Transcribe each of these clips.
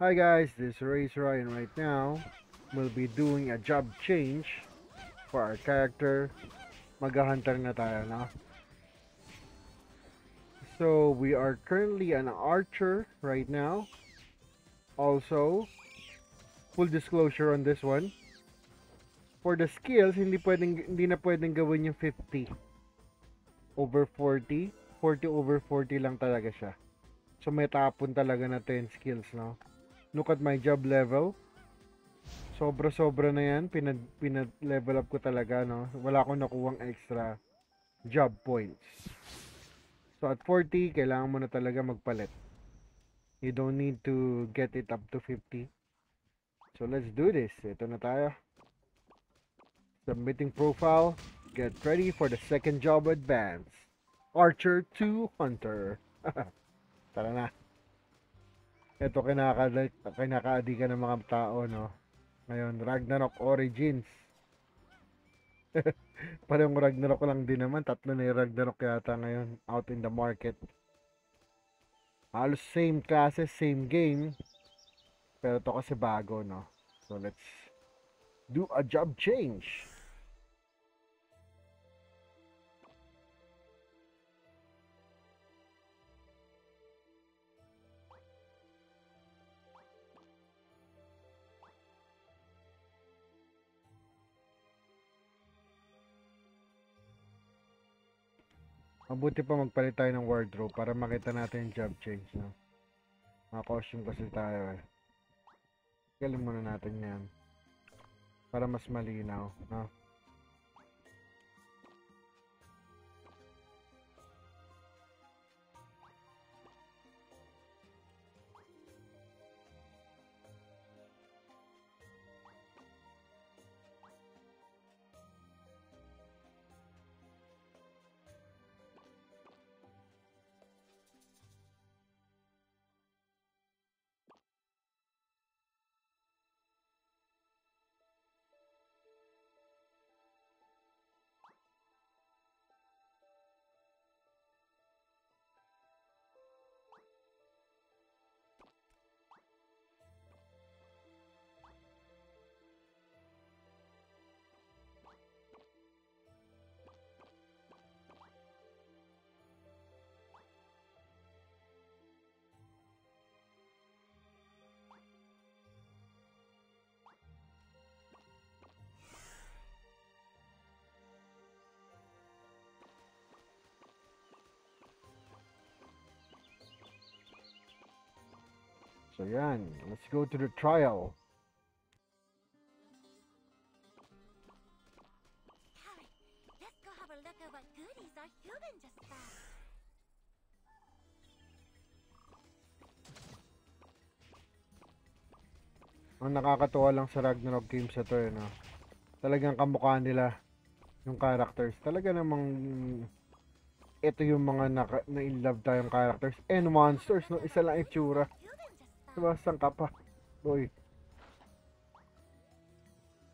Hi guys, this is Razor Ryan right now we'll be doing a job change for our character. Mag-hunter na tayo, no? So, we are currently an archer right now. Also, full disclosure on this one. For the skills, hindi pwedeng hindi na pwedeng gawin yung 50 over 40. 40 over 40 lang talaga siya. So, may tapon talaga na 10 skills, no? look at my job level. Sobra-sobra na yan. Pinad, pinad-level up ko talaga, no? Wala akong nakuwang extra job points. So, at 40, kailangan mo na talaga magpalit. You don't need to get it up to 50. So, let's do this. Ito na tayo. Submitting profile. Get ready for the second job advance. Archer to Hunter. Tara na. Ito kinaka kinakaadi ka ng mga tao, no? Ngayon, Ragnarok Origins. Parang Ragnarok lang din naman. Tatlo na yung Ragnarok yata ngayon out in the market. Halos same classes, same game. Pero to kasi bago, no? So, let's do a job change. Mabuti pa magpalit tayo ng wardrobe para makita natin yung job change, no? Mga costume kasi tayo, eh. Galing muna natin yan. Para mas malinaw, no? So yan, let's go to the trial. Harry, let's go have a look at goodies our human just found. Ang nakakatuwa lang sa Ragnarok games na to, eh, no? Talagang kamukha nila yung characters. Talaga namang ito yung mga na in love tayong characters and monsters, no? Isa lang itsura. Saan ka pa? Boy.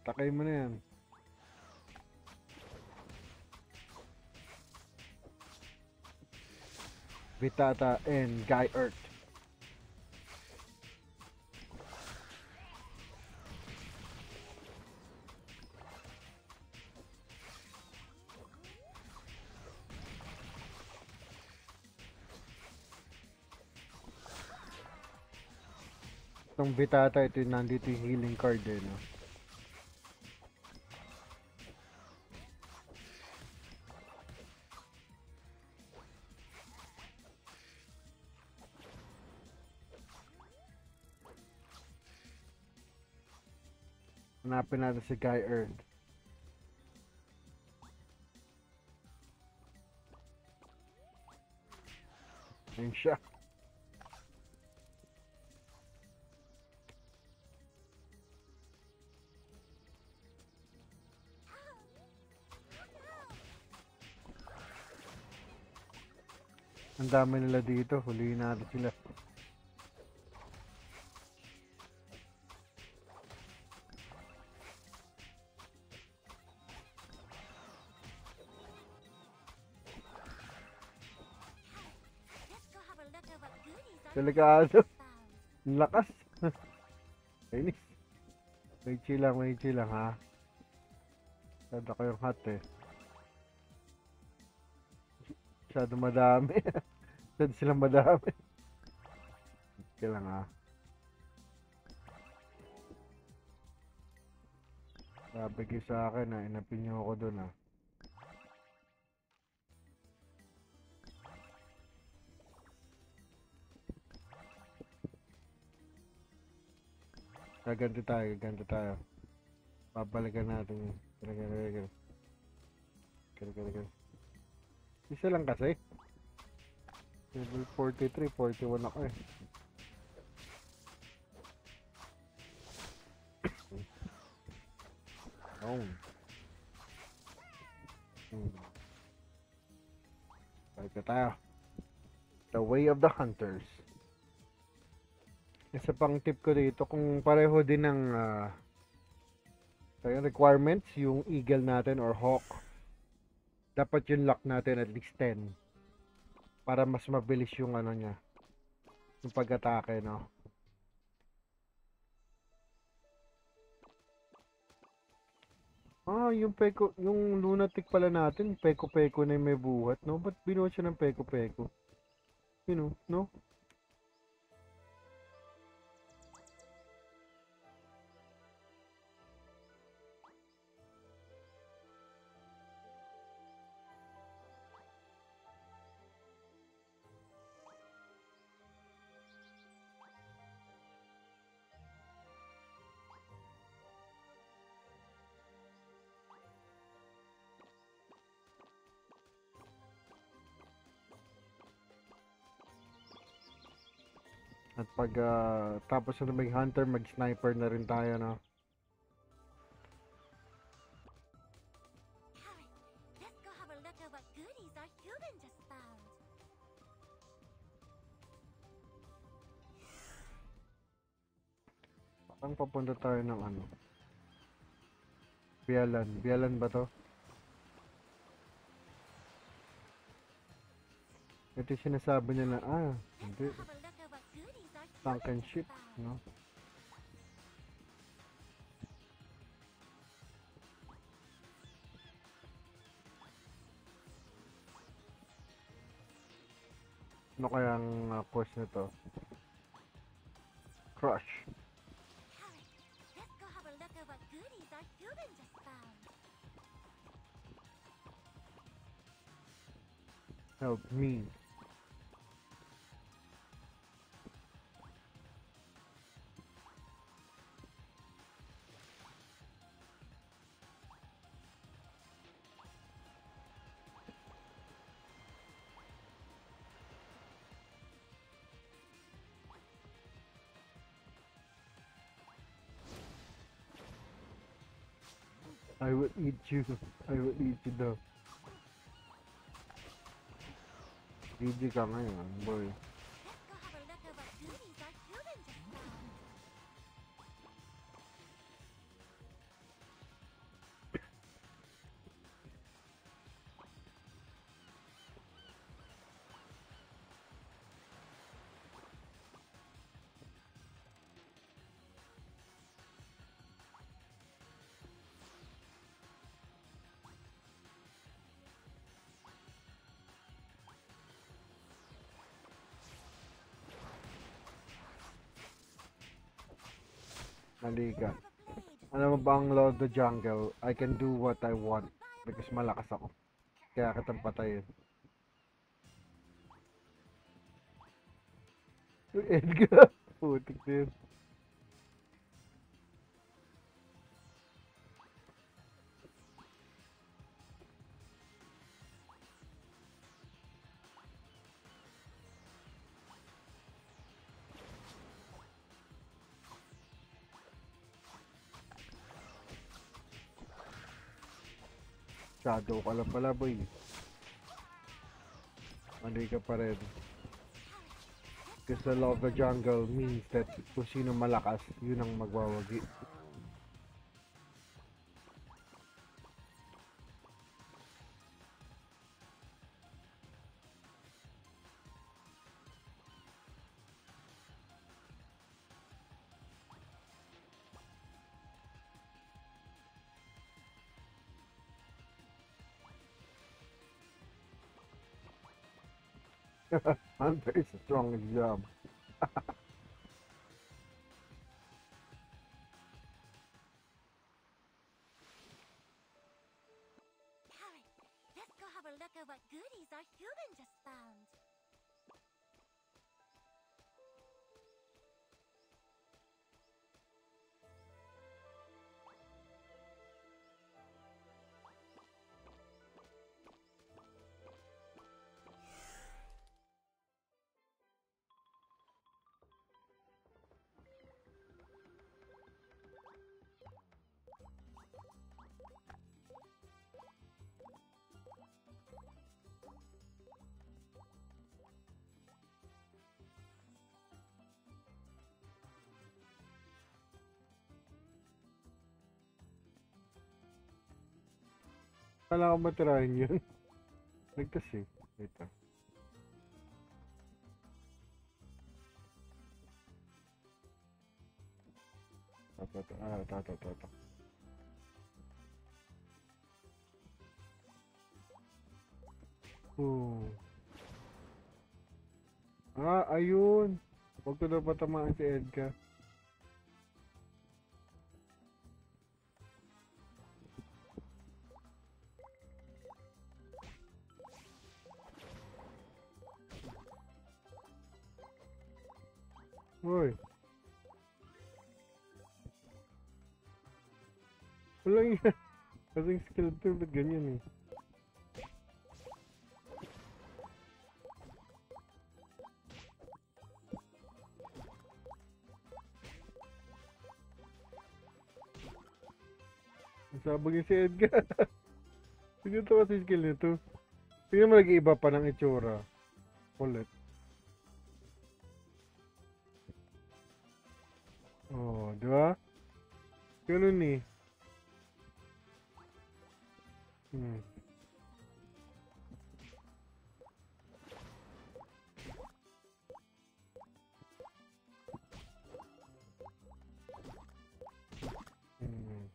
Takay mo na yan. Vitata and Guy Earth. Itong Vitata, ito yung nandito yung healing card eh, no? Hanapin natin si Guy Earth. Ayun siya. Ang dami nila dito. Huliin natin sila. Delikado. Ang lakas. Kainis. may chill lang, may chill lang ha. Sada ko yung hat eh. Masyado madami. Masyado silang madami. Okay lang ha. Sabi kayo sa akin ha, inapin niyo ako dun ha. Gaganti tayo, gaganti tayo. Babalikan natin yun. Kaya. Kaya, kaya, kaya. Isa lang kasi. Level 43, 41 ako eh. Oh. Hmm. Balik tayo. The way of the hunters. Isa pang tip ko dito, kung pareho din ng tayo requirements, yung eagle natin or hawk, dapat yung lock natin at least 10 para mas mabilis yung ano niya yung pag-atake, no? Ah, yung peko, yung lunatic pala natin, peko-peko na yung may buhat, no? Ba't binuhat siya ng peko-peko? You know, no? At pag ah, tapos na may hunter, mag-sniper na rin tayo, no? Saan papunta tayo ng ano? Bialan. Bialan ba to? Ito sinasabi niya na, ah, hindi. Sunken ship, found. no? Ano kaya ang uh, nito? Crush. Harry, let's eat you. I will eat you daw. GG ka ngayon, boy. Halika. Have a blade. Alam mo ba ang Law of the Jungle? I can do what I want because malakas ako. Kaya kitang patayin. Edgar! Putik din. Shadow ka lang pala, boy. Mali ka pa rin. Because the law of the jungle means that kung sino malakas, yun ang magwawagi. Hunter is the strongest job. Let's go have a look at what goodies our human just found. Kala ko matirahin yun. Nagtas eh. Wait lang. Ah, ito, ito, ito, ito. Oh. Ah, ayun. Huwag ko daw patamaan si Edgar. Hoy. Wala yan. Kasing skill 2, ba't ganyan eh? Sabog yung si Edgar. Sige to kasi skill nito. Tingnan mo nag-iiba pa ng itsura. Oh, di ba? Ganun eh. Hmm. Hmm.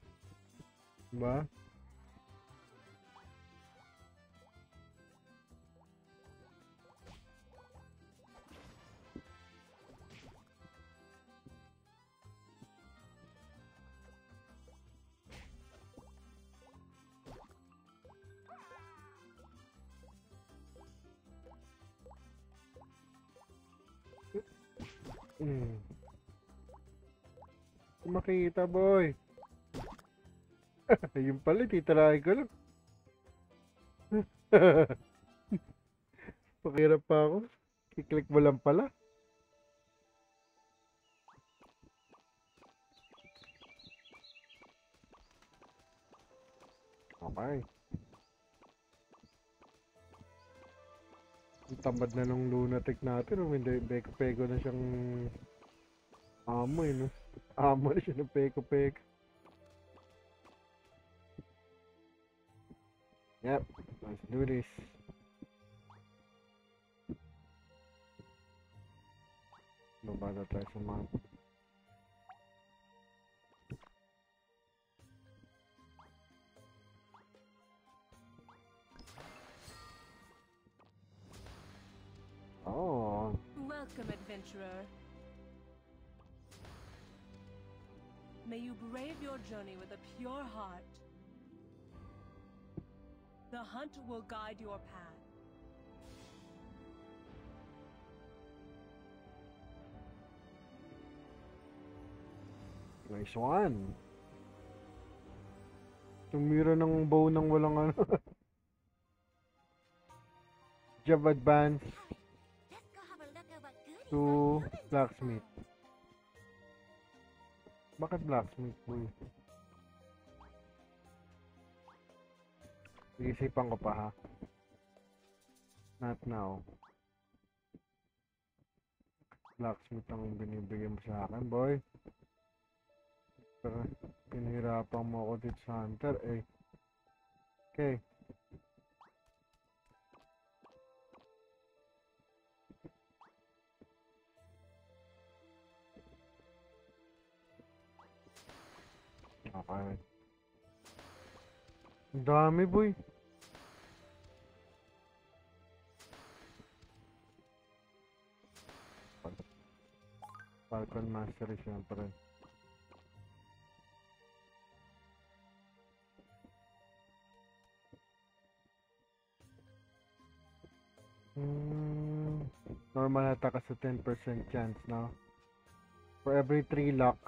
Ba? Kung Makikita, boy. Yung pala, titirahin ko lang. Pakirap pa ako. Kiklik mo lang pala. Okay. Tamad na nung lunatic natin. Oh, hindi, beko-peko na siyang amo eh, no? Amo na siya ng peko-peko. Yep, let's do this. Baba na tayo sa map. Oh, Welcome, adventurer. May you brave your journey with a pure heart. The hunt will guide your path. nice one. Tumira ng bow ng walang ano. Job advance to blacksmith. Bakit blacksmith boy? Iisipan ko pa ha. Not now. Blacksmith ang binibigay mo sa akin, boy. Pero pinahirapan mo ako dito sa hunter eh. Okay. Okay. Dami, boy. Falcon Mastery, syempre. Hmm, normal attack kasi 10% chance, no? For every 3 luck,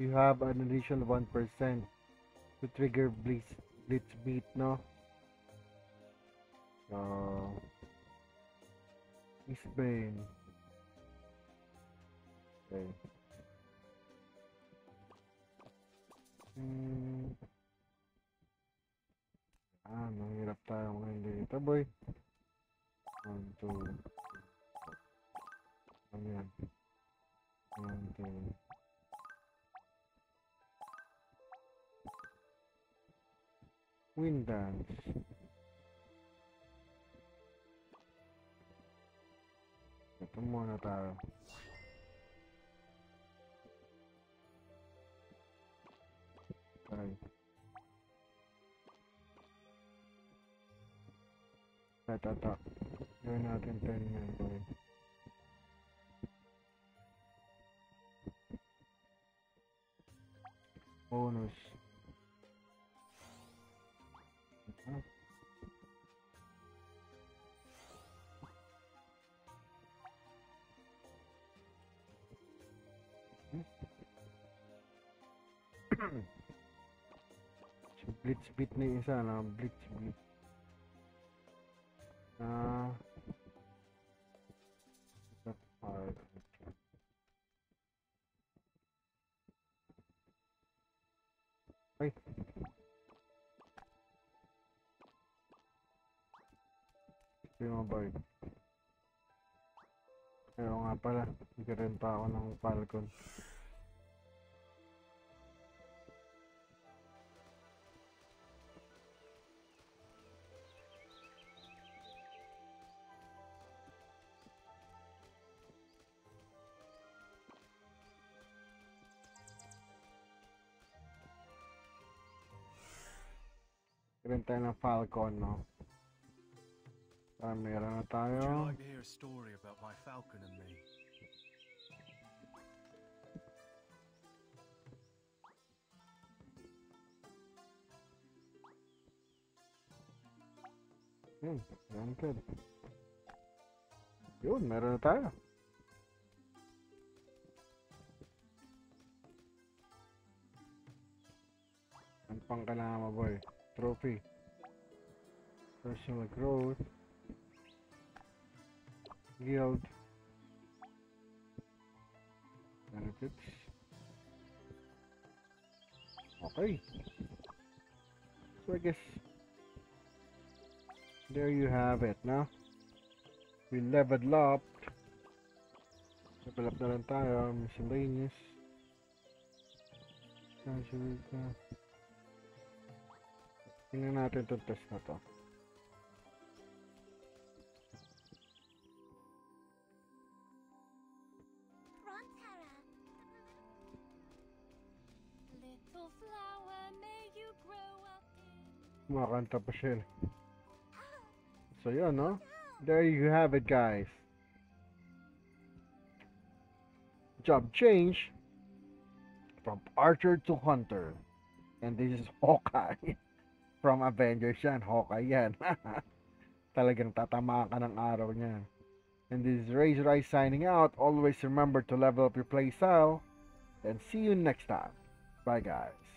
you have an additional 1% to trigger Blitz, Blitz Beat, no? So, East Bane. Okay. Hmm. Ah, mahirap tayo ngayon dito, boy. One, two. Ano yan? One, two. Wind dance. Ito muna tayo. Okay. Ito, ito. Gawin natin 10 yan, boy. Bonus. Blitz beat na yung isa, no? Blitz beat. Ah. that part. Ay. Ito yung bird. Pero nga pala, nagkaroon pa ako ng falcon. Tayo ng falcon, no? Ah, meron na tayo. Would you like to hear a story about my falcon and me? Yun, yan good. Yun, meron na tayo. Ano pang kailangan mo, boy? Trophy. Personal growth. Guild. Benefits. Okay. So I guess there you have it, no? We leveled up. Level up na lang tayo. Miscellaneous. Tingnan natin itong test na to. Pa siya. So yun, no? There you have it, guys. Job change from Archer to Hunter. And this is Hawkeye. From Avengers yan. Hawkeye yan. Talagang tatamaan ka ng araw niya. And this is Razor Eyes signing out. Always remember to level up your playstyle. And see you next time. Bye, guys.